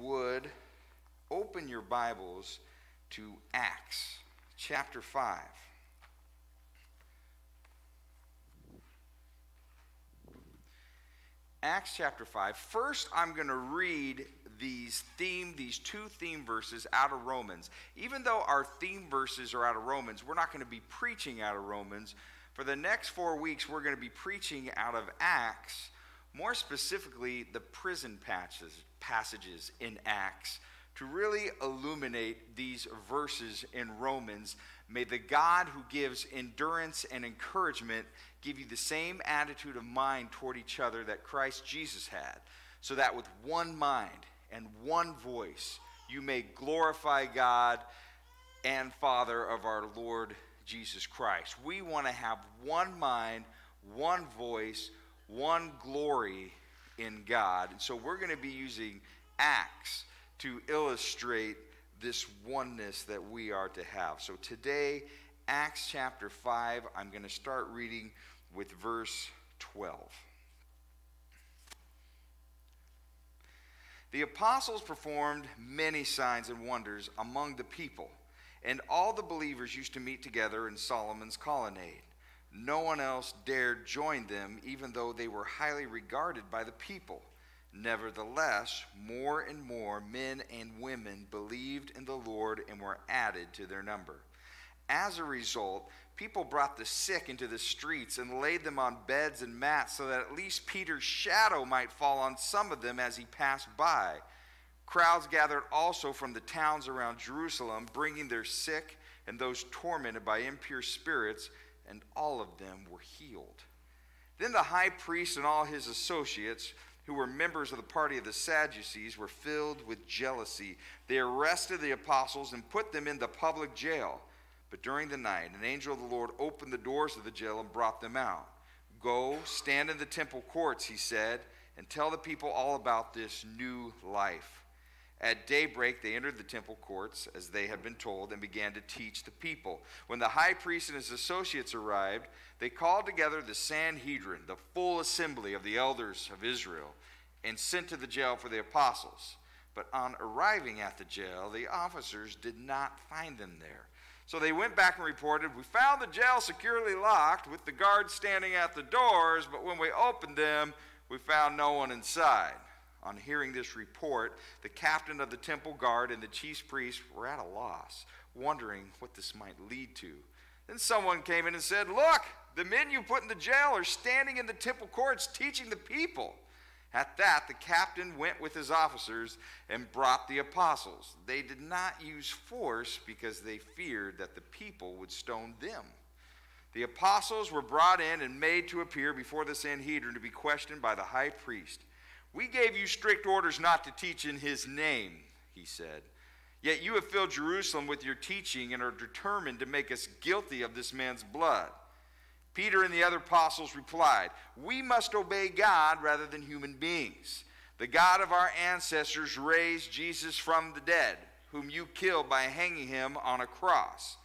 would open your Bibles to Acts chapter 5. Acts chapter 5. First, I'm going to read these theme, these two theme verses out of Romans. Even though our theme verses are out of Romans, we're not going to be preaching out of Romans. For the next four weeks, we're going to be preaching out of Acts, more specifically, the prison patches, passages in Acts, to really illuminate these verses in Romans. May the God who gives endurance and encouragement give you the same attitude of mind toward each other that Christ Jesus had, so that with one mind and one voice you may glorify God and Father of our Lord Jesus Christ. We want to have one mind, one voice, one glory in God. And so we're going to be using Acts to illustrate this oneness that we are to have. So today, Acts chapter 5, I'm going to start reading with verse 12. The apostles performed many signs and wonders among the people, and all the believers used to meet together in Solomon's colonnade. No one else dared join them, even though they were highly regarded by the people. Nevertheless, more and more men and women believed in the Lord and were added to their number. As a result, people brought the sick into the streets and laid them on beds and mats so that at least Peter's shadow might fall on some of them as he passed by. Crowds gathered also from the towns around Jerusalem, bringing their sick and those tormented by impure spirits, and all of them were healed. Then the high priest and all his associates, who were members of the party of the Sadducees, were filled with jealousy. They arrested the apostles and put them in the public jail. But during the night, an angel of the Lord opened the doors of the jail and brought them out. Go, stand in the temple courts, he said, and tell the people all about this new life. At daybreak, they entered the temple courts, as they had been told, and began to teach the people. When the high priest and his associates arrived, they called together the Sanhedrin, the full assembly of the elders of Israel, and sent to the jail for the apostles. But on arriving at the jail, the officers did not find them there. So they went back and reported, We found the jail securely locked with the guards standing at the doors, but when we opened them, we found no one inside. On hearing this report, the captain of the temple guard and the chief priest were at a loss, wondering what this might lead to. Then someone came in and said, Look, the men you put in the jail are standing in the temple courts teaching the people. At that, the captain went with his officers and brought the apostles. They did not use force because they feared that the people would stone them. The apostles were brought in and made to appear before the Sanhedrin to be questioned by the high priest. We gave you strict orders not to teach in his name, he said. Yet you have filled Jerusalem with your teaching and are determined to make us guilty of this man's blood. Peter and the other apostles replied, We must obey God rather than human beings. The God of our ancestors raised Jesus from the dead, whom you killed by hanging him on a cross.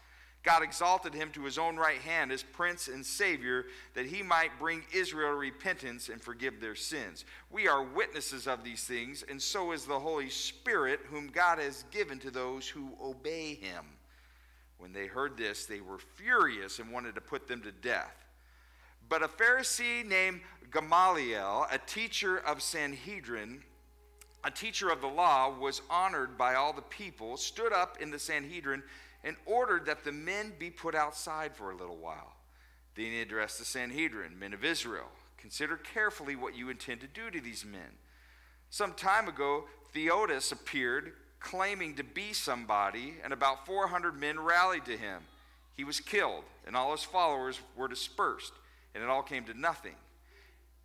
God exalted him to his own right hand as Prince and Savior, that he might bring Israel repentance and forgive their sins. We are witnesses of these things, and so is the Holy Spirit, whom God has given to those who obey him. When they heard this, they were furious and wanted to put them to death. But a Pharisee named Gamaliel, a teacher of Sanhedrin, a teacher of the law, was honored by all the people, stood up in the Sanhedrin, and ordered that the men be put outside for a little while. Then he addressed the Sanhedrin, men of Israel. Consider carefully what you intend to do to these men. Some time ago, Theudas appeared claiming to be somebody, and about 400 men rallied to him. He was killed, and all his followers were dispersed, and it all came to nothing.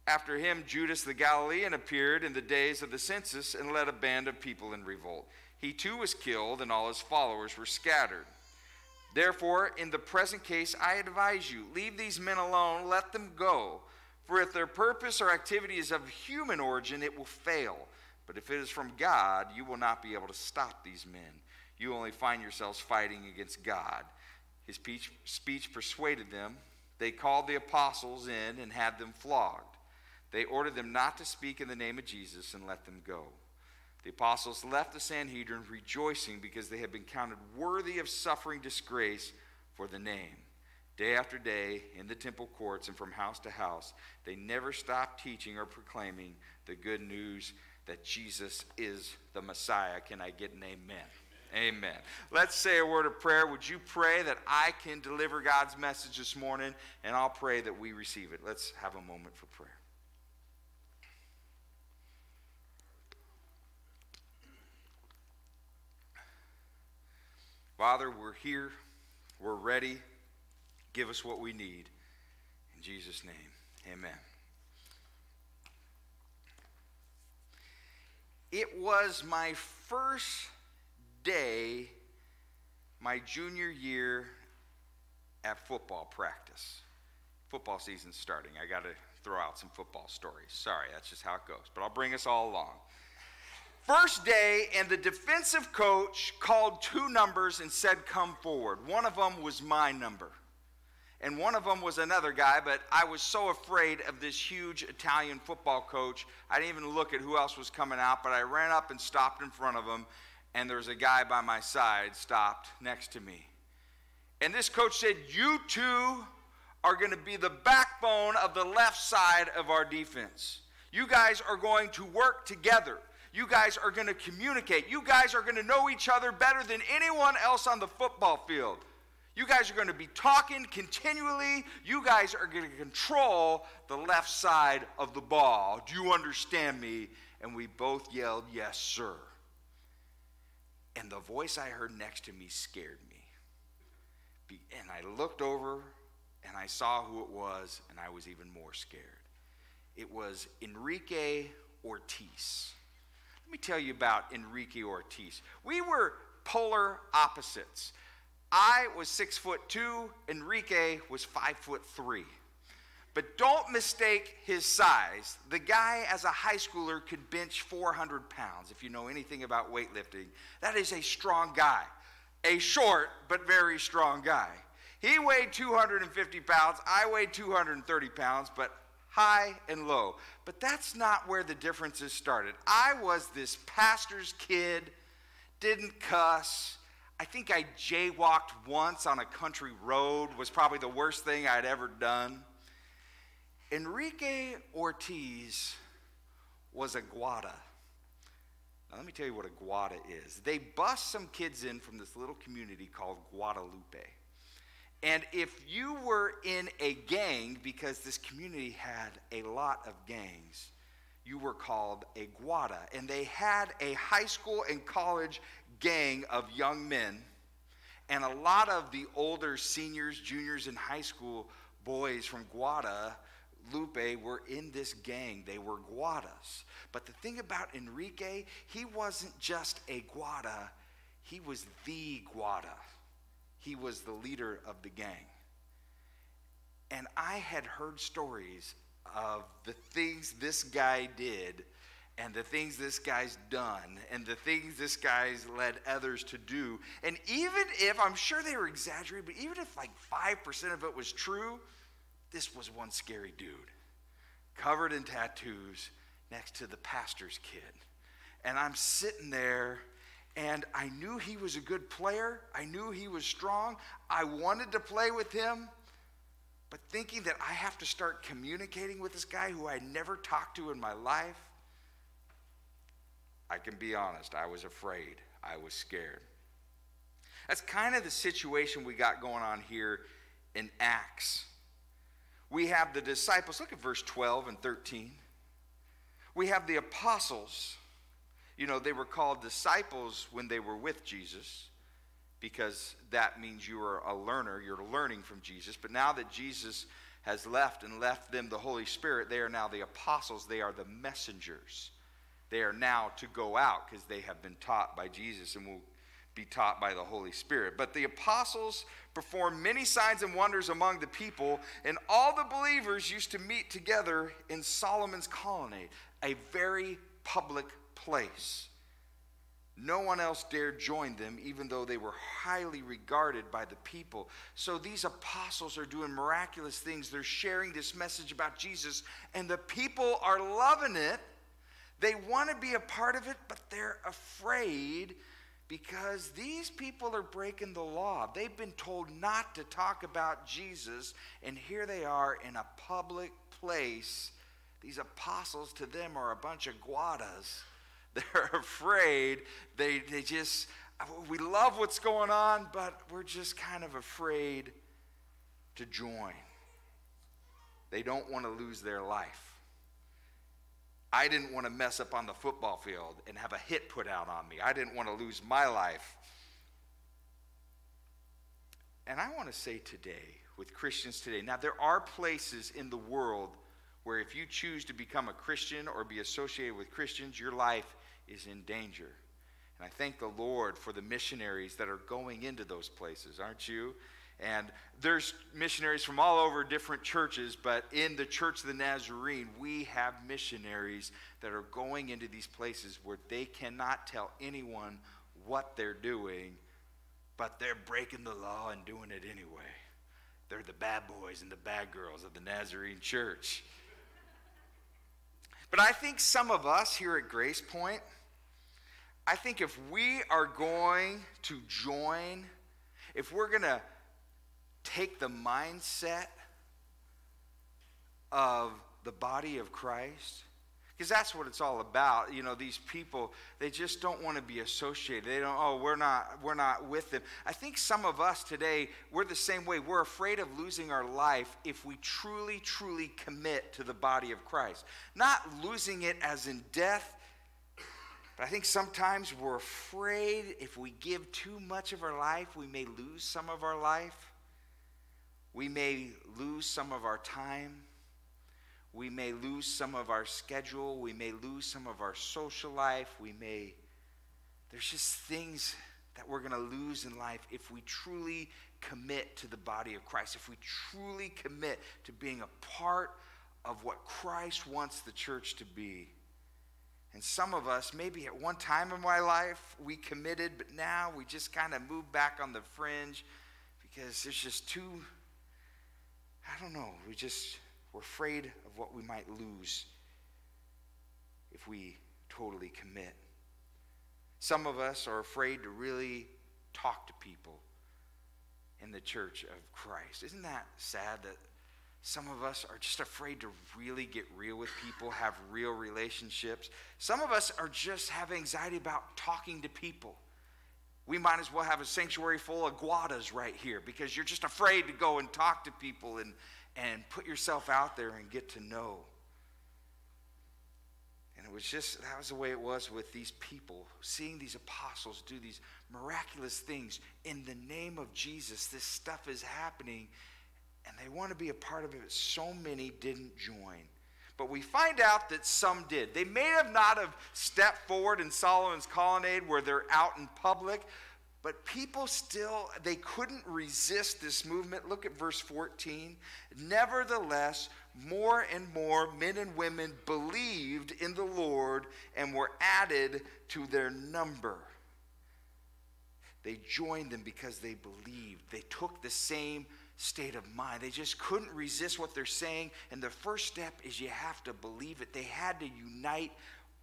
After him, Judas the Galilean appeared in the days of the census and led a band of people in revolt. He too was killed, and all his followers were scattered. Therefore, in the present case, I advise you leave these men alone, let them go. For if their purpose or activity is of human origin, it will fail. But if it is from God, you will not be able to stop these men. You only find yourselves fighting against God. His speech, persuaded them. They called the apostles in and had them flogged. They ordered them not to speak in the name of Jesus and let them go. The apostles left the Sanhedrin rejoicing because they had been counted worthy of suffering disgrace for the name. Day after day, in the temple courts and from house to house, they never stopped teaching or proclaiming the good news that Jesus is the Messiah. Can I get an amen? Amen. Let's say a word of prayer. Would you pray that I can deliver God's message this morning? And I'll pray that we receive it. Let's have a moment for prayer. Father, we're here. We're ready. Give us what we need. In Jesus' name, amen. It was my first day, my junior year at football practice. Football season's starting. I got to throw out some football stories. Sorry, that's just how it goes. But I'll bring us all along. First day, and the defensive coach called two numbers and said, Come forward. One of them was my number, and one of them was another guy, but I was so afraid of this huge Italian football coach, I didn't even look at who else was coming out, but I ran up and stopped in front of him, and there was a guy by my side stopped next to me. And this coach said, You two are going to be the backbone of the left side of our defense. You guys are going to work together. You guys are going to communicate. You guys are going to know each other better than anyone else on the football field. You guys are going to be talking continually. You guys are going to control the left side of the ball. Do you understand me? And we both yelled, Yes, sir. And the voice I heard next to me scared me. And I looked over and I saw who it was, and I was even more scared. It was Enrique Ortiz. Let me tell you about Enrique Ortiz. We were polar opposites. I was six foot two, Enrique was five foot three. But don't mistake his size. The guy, as a high schooler, could bench 400 pounds, if you know anything about weightlifting. That is a strong guy. A short, but very strong guy. He weighed 250 pounds. I weighed 230 pounds, but high and low. But that's not where the differences started. I was this pastor's kid, didn't cuss. I think I jaywalked once on a country road, was probably the worst thing I'd ever done. Enrique Ortiz was a guada. Now, let me tell you what a guada is. They bust some kids in from this little community called Guadalupe. And if you were in a gang, because this community had a lot of gangs, you were called a guada. And they had a high school and college gang of young men. And a lot of the older seniors, juniors, and high school boys from Guada, Lupe, were in this gang. They were guadas. But the thing about Enrique, he wasn't just a guada, he was the guada he was the leader of the gang. And I had heard stories of the things this guy did and the things this guy's done and the things this guy's led others to do. And even if, I'm sure they were exaggerating, but even if like 5% of it was true, this was one scary dude covered in tattoos next to the pastor's kid. And I'm sitting there and I knew he was a good player. I knew he was strong. I wanted to play with him. But thinking that I have to start communicating with this guy who I never talked to in my life, I can be honest, I was afraid. I was scared. That's kind of the situation we got going on here in Acts. We have the disciples, look at verse 12 and 13. We have the apostles you know, they were called disciples when they were with Jesus because that means you are a learner, you're learning from Jesus. But now that Jesus has left and left them the Holy Spirit, they are now the apostles, they are the messengers. They are now to go out because they have been taught by Jesus and will be taught by the Holy Spirit. But the apostles performed many signs and wonders among the people, and all the believers used to meet together in Solomon's colonnade, a very public place. No one else dared join them, even though they were highly regarded by the people. So these apostles are doing miraculous things. They're sharing this message about Jesus, and the people are loving it. They want to be a part of it, but they're afraid because these people are breaking the law. They've been told not to talk about Jesus, and here they are in a public place. These apostles to them are a bunch of guadas. They're afraid. They, they just, we love what's going on, but we're just kind of afraid to join. They don't want to lose their life. I didn't want to mess up on the football field and have a hit put out on me. I didn't want to lose my life. And I want to say today, with Christians today, now there are places in the world where if you choose to become a Christian or be associated with Christians, your life is in danger. And I thank the Lord for the missionaries that are going into those places, aren't you? And there's missionaries from all over different churches, but in the Church of the Nazarene, we have missionaries that are going into these places where they cannot tell anyone what they're doing, but they're breaking the law and doing it anyway. They're the bad boys and the bad girls of the Nazarene church. But I think some of us here at Grace Point, I think if we are going to join, if we're going to take the mindset of the body of Christ, because that's what it's all about. You know, these people, they just don't want to be associated. They don't, oh, we're not, we're not with them. I think some of us today, we're the same way. We're afraid of losing our life if we truly, truly commit to the body of Christ. Not losing it as in death, but I think sometimes we're afraid if we give too much of our life, we may lose some of our life. We may lose some of our time. We may lose some of our schedule. We may lose some of our social life. We may, there's just things that we're going to lose in life if we truly commit to the body of Christ, if we truly commit to being a part of what Christ wants the church to be. And some of us, maybe at one time in my life, we committed, but now we just kind of move back on the fringe because there's just too I don't know. We just, we're afraid of what we might lose if we totally commit. Some of us are afraid to really talk to people in the church of Christ. Isn't that sad that some of us are just afraid to really get real with people, have real relationships? Some of us are just have anxiety about talking to people. We might as well have a sanctuary full of guadas right here because you're just afraid to go and talk to people and, and put yourself out there and get to know. And it was just, that was the way it was with these people, seeing these apostles do these miraculous things in the name of Jesus. This stuff is happening, and they want to be a part of it. So many didn't join. But we find out that some did. They may have not have stepped forward in Solomon's colonnade where they're out in public, but people still they couldn't resist this movement. Look at verse 14. Nevertheless, more and more men and women believed in the Lord and were added to their number. They joined them because they believed. They took the same state of mind. They just couldn't resist what they're saying. And the first step is you have to believe it. They had to unite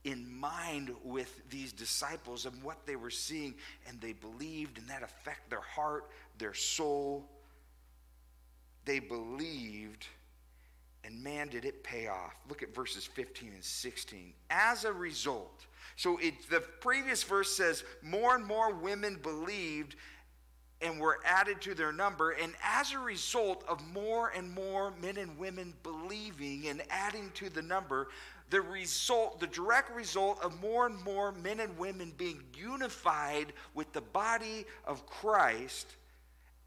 in mind with these disciples and what they were seeing, and they believed, and that affected their heart, their soul. They believed, and man, did it pay off. Look at verses 15 and 16. As a result, so it, the previous verse says, more and more women believed, and were added to their number. And as a result of more and more men and women believing and adding to the number, the result, the direct result of more and more men and women being unified with the body of Christ,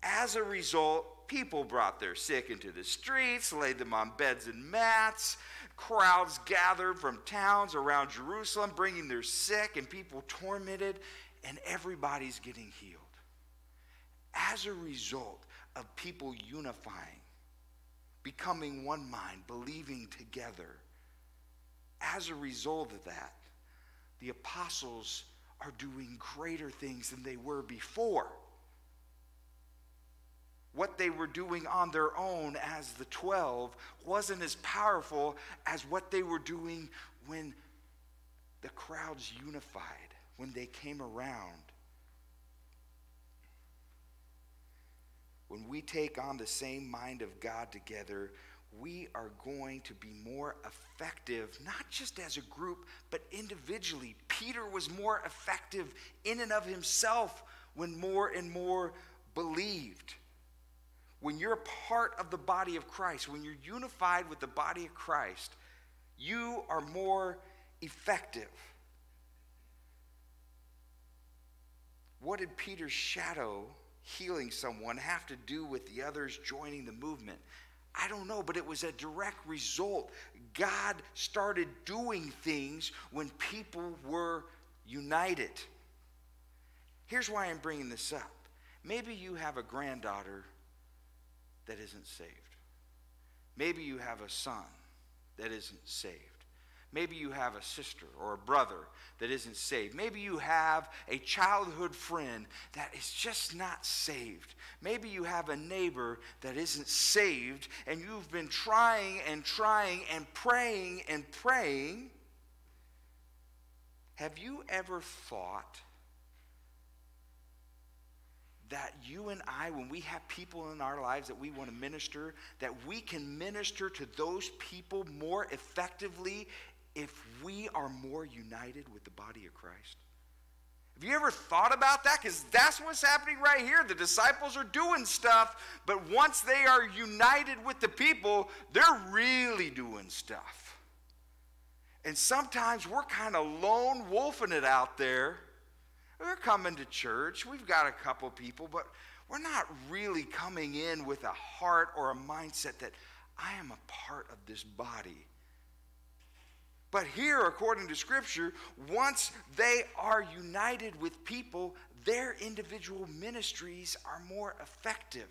as a result, people brought their sick into the streets, laid them on beds and mats. Crowds gathered from towns around Jerusalem, bringing their sick and people tormented, and everybody's getting healed as a result of people unifying, becoming one mind, believing together, as a result of that, the apostles are doing greater things than they were before. What they were doing on their own as the 12 wasn't as powerful as what they were doing when the crowds unified when they came around. When we take on the same mind of God together, we are going to be more effective, not just as a group, but individually. Peter was more effective in and of himself when more and more believed. When you're part of the body of Christ, when you're unified with the body of Christ, you are more effective. What did Peter's shadow healing someone have to do with the others joining the movement? I don't know, but it was a direct result. God started doing things when people were united. Here's why I'm bringing this up. Maybe you have a granddaughter that isn't saved. Maybe you have a son that isn't saved. Maybe you have a sister or a brother that isn't saved. Maybe you have a childhood friend that is just not saved. Maybe you have a neighbor that isn't saved and you've been trying and trying and praying and praying. Have you ever thought that you and I, when we have people in our lives that we want to minister, that we can minister to those people more effectively if we are more united with the body of Christ? Have you ever thought about that? Because that's what's happening right here. The disciples are doing stuff, but once they are united with the people, they're really doing stuff. And sometimes we're kind of lone wolfing it out there. We're coming to church, we've got a couple people, but we're not really coming in with a heart or a mindset that I am a part of this body but here, according to Scripture, once they are united with people, their individual ministries are more effective.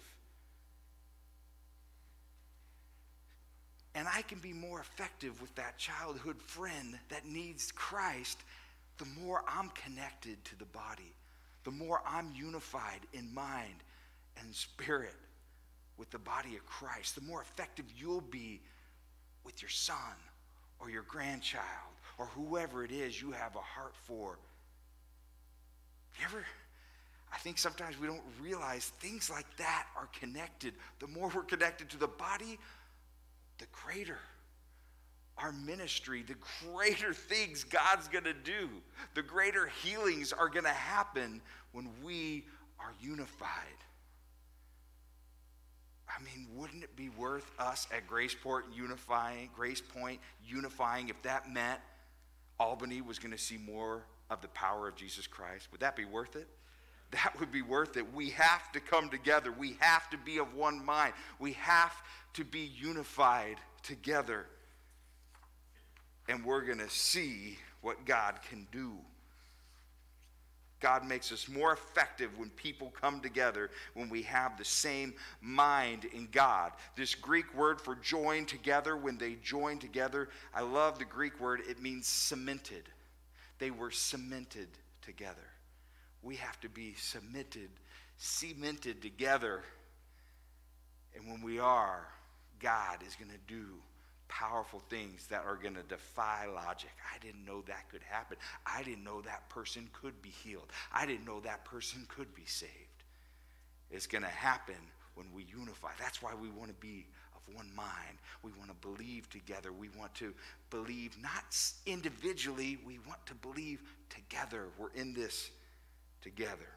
And I can be more effective with that childhood friend that needs Christ the more I'm connected to the body, the more I'm unified in mind and spirit with the body of Christ, the more effective you'll be with your son or your grandchild or whoever it is you have a heart for. You ever? I think sometimes we don't realize things like that are connected. The more we're connected to the body, the greater our ministry, the greater things God's going to do, the greater healings are going to happen when we are unified. I mean, wouldn't it be worth us at Graceport unifying, Grace Point unifying if that meant Albany was going to see more of the power of Jesus Christ? Would that be worth it? That would be worth it. We have to come together. We have to be of one mind. We have to be unified together. And we're going to see what God can do. God makes us more effective when people come together, when we have the same mind in God. This Greek word for join together, when they join together, I love the Greek word, it means cemented. They were cemented together. We have to be cemented, cemented together. And when we are, God is going to do powerful things that are going to defy logic. I didn't know that could happen. I didn't know that person could be healed. I didn't know that person could be saved. It's going to happen when we unify. That's why we want to be of one mind. We want to believe together. We want to believe not individually, we want to believe together. We're in this together.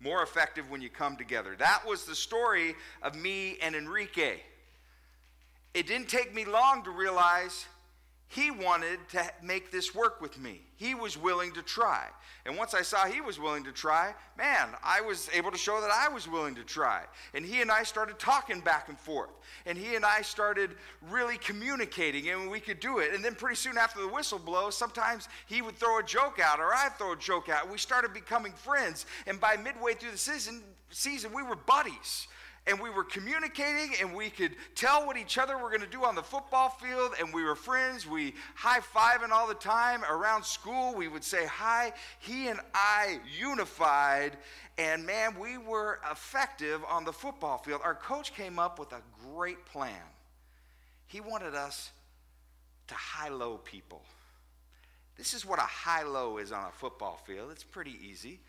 More effective when you come together. That was the story of me and Enrique. It didn't take me long to realize he wanted to make this work with me. He was willing to try. And once I saw he was willing to try, man, I was able to show that I was willing to try. And he and I started talking back and forth. And he and I started really communicating, and we could do it. And then pretty soon after the whistle blows, sometimes he would throw a joke out or I'd throw a joke out. We started becoming friends. And by midway through the season, season we were buddies and we were communicating and we could tell what each other were going to do on the football field and we were friends. We high-fiving all the time. Around school we would say hi. He and i unified and man we were effective on the football field. Our coach came up with a great plan. He wanted us to high-low people. This is what a high low is on a football field. It's pretty easy.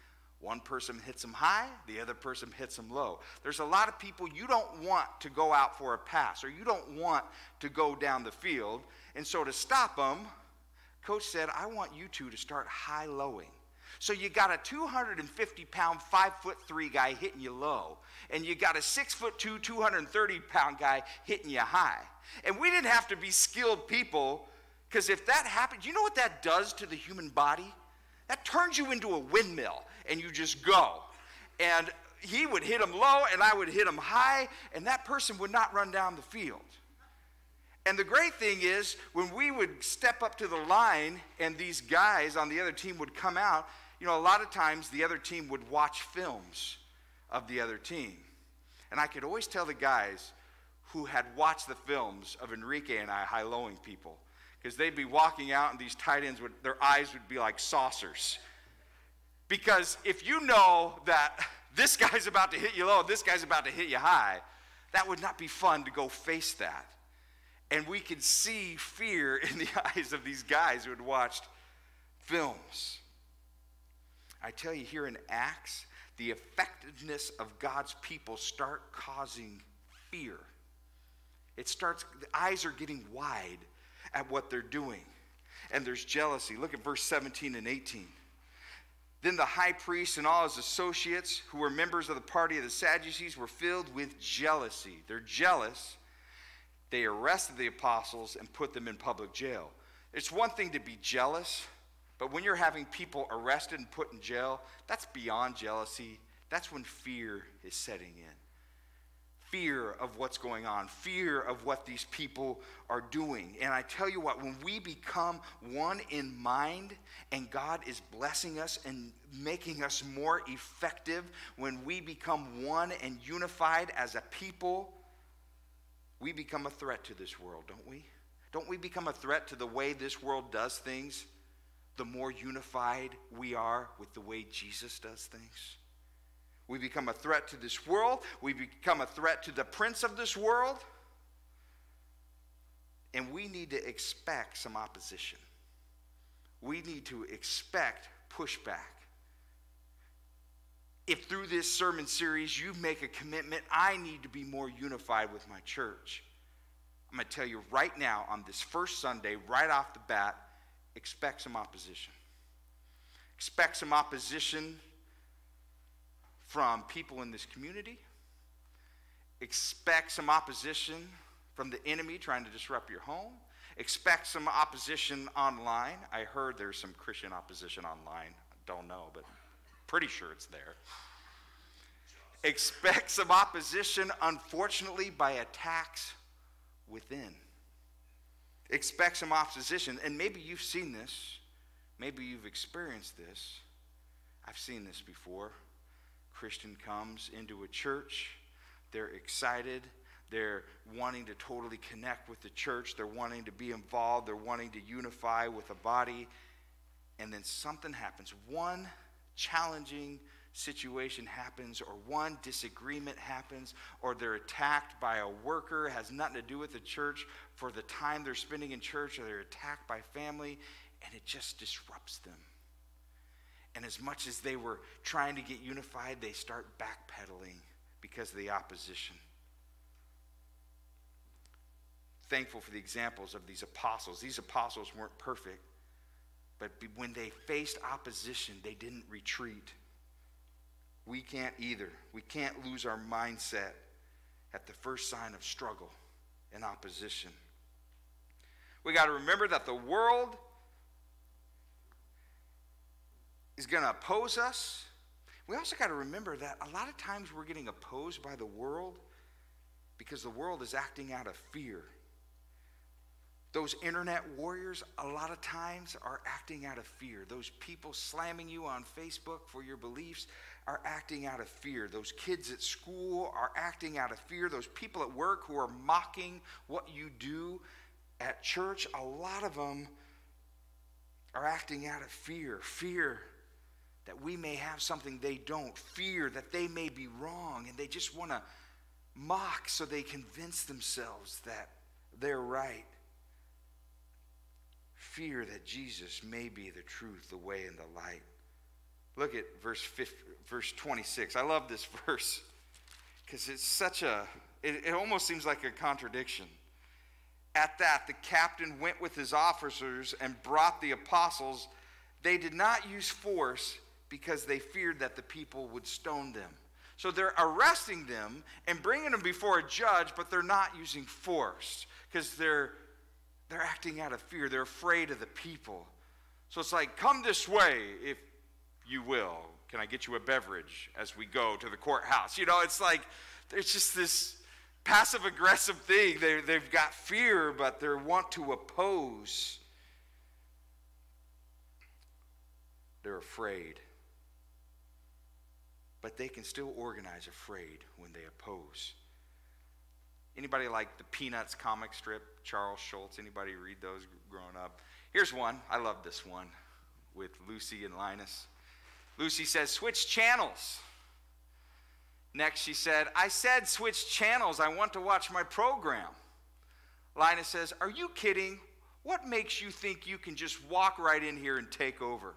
One person hits them high, the other person hits them low. There's a lot of people you don't want to go out for a pass or you don't want to go down the field. And so to stop them, coach said, I want you two to start high lowing. So you got a 250 pound, five foot three guy hitting you low, and you got a six foot two, 230 pound guy hitting you high. And we didn't have to be skilled people, because if that happens, you know what that does to the human body? That turns you into a windmill, and you just go. And he would hit him low, and I would hit him high, and that person would not run down the field. And the great thing is, when we would step up to the line and these guys on the other team would come out, you know, a lot of times the other team would watch films of the other team. And I could always tell the guys who had watched the films of Enrique and I high lowing people because they'd be walking out and these tight ends would their eyes would be like saucers. Because if you know that this guy's about to hit you low, this guy's about to hit you high, that would not be fun to go face that. And we could see fear in the eyes of these guys who had watched films. I tell you, here in Acts, the effectiveness of God's people start causing fear. It starts, the eyes are getting wide at what they're doing. And there's jealousy. Look at verse 17 and 18. Then the high priest and all his associates, who were members of the party of the Sadducees, were filled with jealousy. They're jealous. They arrested the apostles and put them in public jail. It's one thing to be jealous, but when you're having people arrested and put in jail, that's beyond jealousy. That's when fear is setting in fear of what's going on, fear of what these people are doing. And I tell you what, when we become one in mind and God is blessing us and making us more effective, when we become one and unified as a people, we become a threat to this world, don't we? Don't we become a threat to the way this world does things the more unified we are with the way Jesus does things? We become a threat to this world. We become a threat to the prince of this world. And we need to expect some opposition. We need to expect pushback. If through this sermon series you make a commitment, I need to be more unified with my church. I'm going to tell you right now, on this first Sunday, right off the bat, expect some opposition. Expect some opposition from people in this community. Expect some opposition from the enemy trying to disrupt your home. Expect some opposition online. I heard there's some Christian opposition online. Don't know, but pretty sure it's there. Expect some opposition, unfortunately, by attacks within. Expect some opposition. And maybe you've seen this. Maybe you've experienced this. I've seen this before. Christian comes into a church, they're excited, they're wanting to totally connect with the church, they're wanting to be involved, they're wanting to unify with a body, and then something happens. One challenging situation happens, or one disagreement happens, or they're attacked by a worker, has nothing to do with the church for the time they're spending in church, or they're attacked by family, and it just disrupts them. And as much as they were trying to get unified, they start backpedaling because of the opposition. Thankful for the examples of these apostles. These apostles weren't perfect, but when they faced opposition, they didn't retreat. We can't either. We can't lose our mindset at the first sign of struggle and opposition. We got to remember that the world is going to oppose us. We also got to remember that a lot of times we're getting opposed by the world because the world is acting out of fear. Those internet warriors, a lot of times, are acting out of fear. Those people slamming you on Facebook for your beliefs are acting out of fear. Those kids at school are acting out of fear. Those people at work who are mocking what you do at church, a lot of them are acting out of fear. Fear that we may have something they don't, fear that they may be wrong, and they just want to mock so they convince themselves that they're right. fear that Jesus may be the truth, the way, and the light. Look at verse 50, verse 26. I love this verse because it's such a, it, it almost seems like a contradiction. At that, the captain went with his officers and brought the apostles. They did not use force because they feared that the people would stone them. So they're arresting them and bringing them before a judge, but they're not using force because they're, they're acting out of fear. They're afraid of the people. So it's like, come this way if you will. Can I get you a beverage as we go to the courthouse? You know, it's like, there's just this passive aggressive thing. They, they've got fear, but they want to oppose. They're afraid but they can still organize afraid when they oppose. Anybody like the Peanuts comic strip, Charles Schulz? Anybody read those growing up? Here's one. I love this one with Lucy and Linus. Lucy says, Switch channels. Next, she said, I said switch channels. I want to watch my program. Linus says, Are you kidding? What makes you think you can just walk right in here and take over?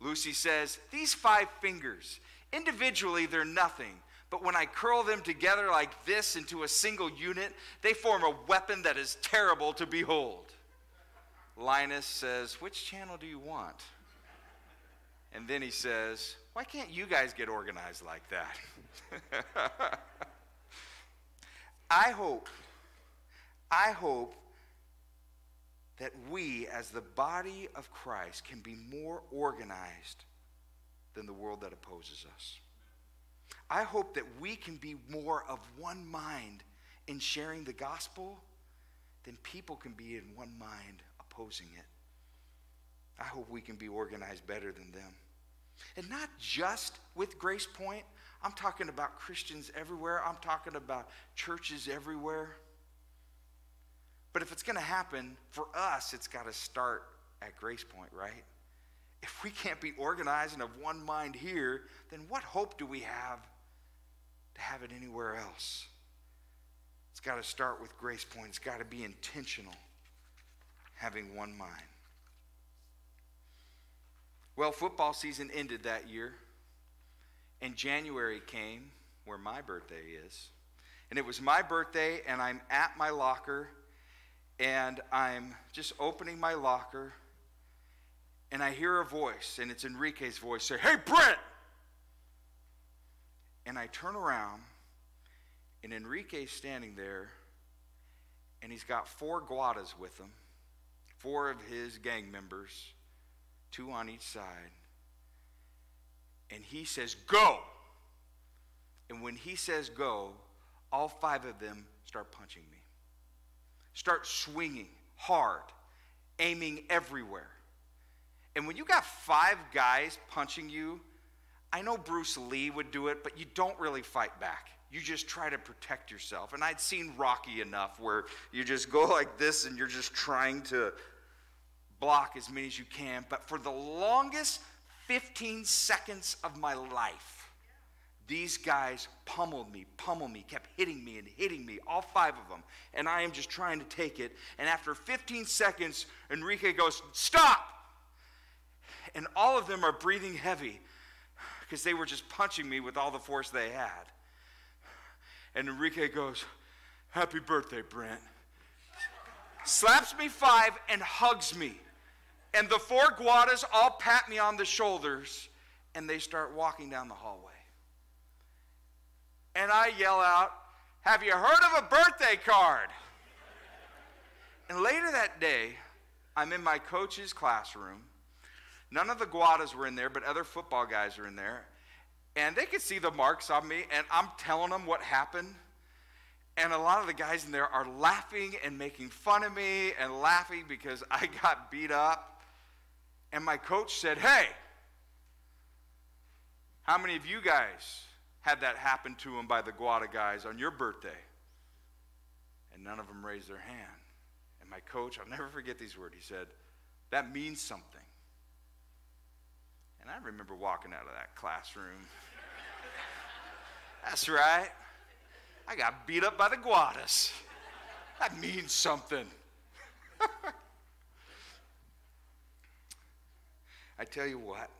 Lucy says, These five fingers, Individually, they're nothing. But when I curl them together like this into a single unit, they form a weapon that is terrible to behold. Linus says, Which channel do you want? And then he says, Why can't you guys get organized like that? I hope, I hope that we, as the body of Christ, can be more organized than the world that opposes us. I hope that we can be more of one mind in sharing the gospel than people can be in one mind opposing it. I hope we can be organized better than them. And not just with Grace Point. I'm talking about Christians everywhere. I'm talking about churches everywhere. But if it's going to happen for us, it's got to start at Grace Point, right? If we can't be organized and of one mind here, then what hope do we have to have it anywhere else? It's got to start with Grace Point. It's got to be intentional, having one mind. Well, football season ended that year, and January came, where my birthday is. And it was my birthday, and I'm at my locker, and I'm just opening my locker and I hear a voice, and it's Enrique's voice, say, Hey, Brent! And I turn around, and Enrique's standing there, and he's got four guadas with him, four of his gang members, two on each side. And he says, Go! And when he says go, all five of them start punching me, start swinging hard, aiming everywhere. And when you got five guys punching you, I know Bruce Lee would do it, but you don't really fight back. You just try to protect yourself. And I'd seen Rocky enough where you just go like this and you're just trying to block as many as you can. But for the longest 15 seconds of my life, these guys pummeled me, pummeled me, kept hitting me and hitting me, all five of them. And I am just trying to take it. And after 15 seconds, Enrique goes, Stop! And all of them are breathing heavy because they were just punching me with all the force they had. And Enrique goes, Happy birthday, Brent. Slaps me five and hugs me. And the four guadas all pat me on the shoulders and they start walking down the hallway. And I yell out, Have you heard of a birthday card? And later that day, I'm in my coach's classroom None of the Guadas were in there, but other football guys were in there. And they could see the marks on me, and I'm telling them what happened. And a lot of the guys in there are laughing and making fun of me and laughing because I got beat up. And my coach said, Hey, how many of you guys had that happen to them by the Guada guys on your birthday? And none of them raised their hand. And my coach, I'll never forget these words, he said, That means something. And I remember walking out of that classroom. That's right. I got beat up by the Guadas. That means something. I tell you what,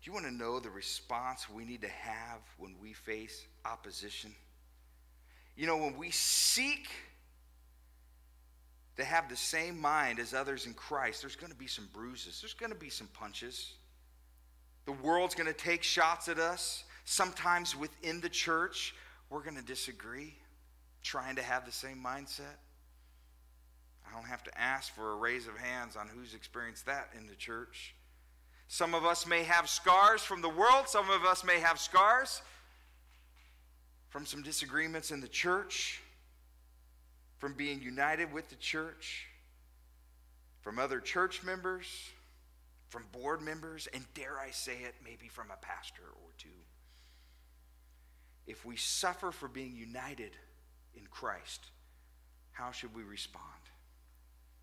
do you want to know the response we need to have when we face opposition? You know, when we seek to have the same mind as others in Christ, there's going to be some bruises, there's going to be some punches. The world's going to take shots at us. Sometimes within the church, we're going to disagree, trying to have the same mindset. I don't have to ask for a raise of hands on who's experienced that in the church. Some of us may have scars from the world, some of us may have scars from some disagreements in the church, from being united with the church, from other church members, from board members, and dare I say it, maybe from a pastor or two. If we suffer for being united in Christ, how should we respond?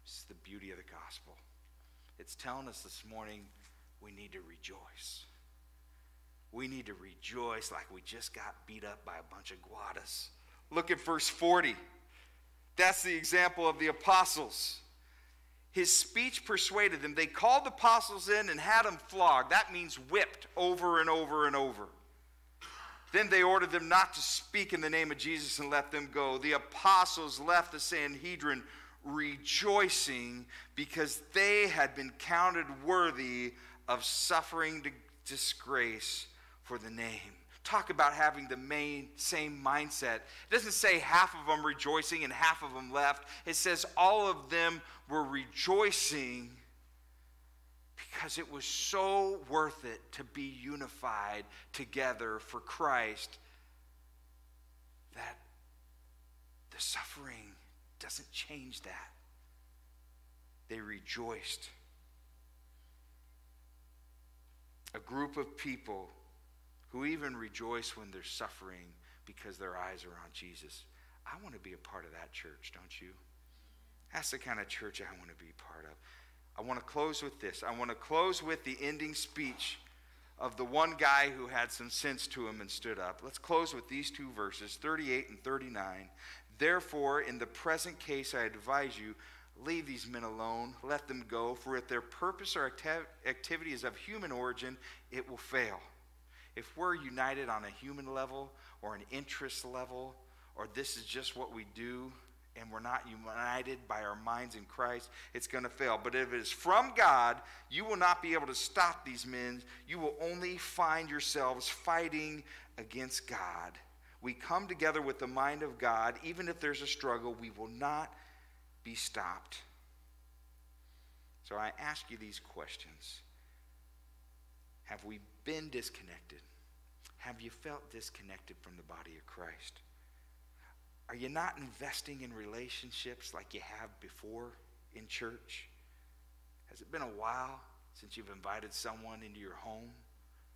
This is the beauty of the gospel. It's telling us this morning we need to rejoice. We need to rejoice like we just got beat up by a bunch of guadas. Look at verse 40. That's the example of the apostles. His speech persuaded them. They called the apostles in and had them flogged. That means whipped over and over and over. Then they ordered them not to speak in the name of Jesus and let them go. The apostles left the Sanhedrin rejoicing because they had been counted worthy of suffering disgrace for the name. Talk about having the main, same mindset. It doesn't say half of them rejoicing and half of them left. It says all of them were rejoicing because it was so worth it to be unified together for Christ that the suffering doesn't change that. They rejoiced. A group of people who even rejoice when they're suffering because their eyes are on Jesus. I want to be a part of that church, don't you? That's the kind of church I want to be part of. I want to close with this. I want to close with the ending speech of the one guy who had some sense to him and stood up. Let's close with these two verses 38 and 39. Therefore, in the present case, I advise you leave these men alone, let them go, for if their purpose or activity is of human origin, it will fail. If we're united on a human level or an interest level, or this is just what we do, and we're not united by our minds in Christ, it's going to fail. But if it is from God, you will not be able to stop these men. You will only find yourselves fighting against God. We come together with the mind of God. Even if there's a struggle, we will not be stopped. So I ask you these questions Have we been disconnected? Have you felt disconnected from the body of Christ? Are you not investing in relationships like you have before in church? Has it been a while since you've invited someone into your home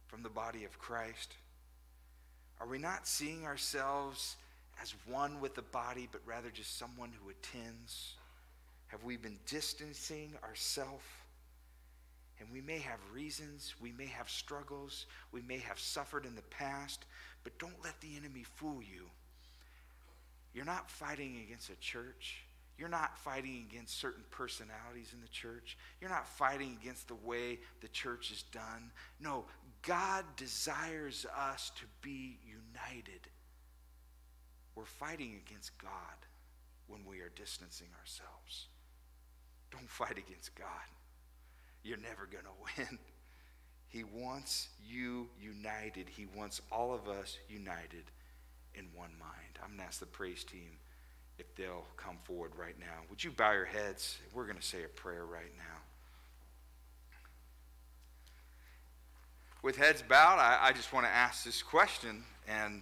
from the body of Christ? Are we not seeing ourselves as one with the body, but rather just someone who attends? Have we been distancing ourselves and we may have reasons, we may have struggles, we may have suffered in the past, but don't let the enemy fool you. You're not fighting against a church. You're not fighting against certain personalities in the church. You're not fighting against the way the church is done. No, God desires us to be united. We're fighting against God when we are distancing ourselves. Don't fight against God you're never going to win. He wants you united. He wants all of us united in one mind. I'm going to ask the praise team if they'll come forward right now. Would you bow your heads? We're going to say a prayer right now. With heads bowed, I, I just want to ask this question and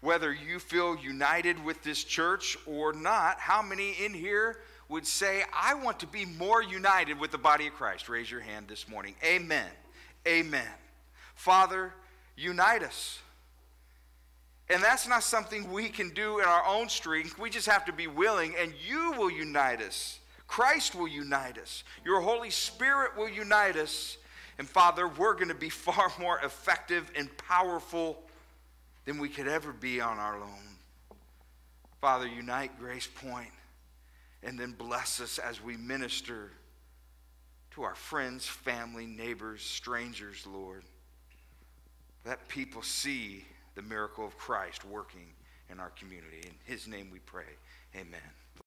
whether you feel united with this church or not, how many in here would say, I want to be more united with the body of Christ? Raise your hand this morning. Amen. Amen. Father, unite us. And that's not something we can do in our own strength. We just have to be willing, and you will unite us. Christ will unite us. Your Holy Spirit will unite us. And Father, we're going to be far more effective and powerful than we could ever be on our own. Father, unite Grace Point and then bless us as we minister to our friends, family, neighbors, strangers, Lord. Let people see the miracle of Christ working in our community. In his name we pray. Amen.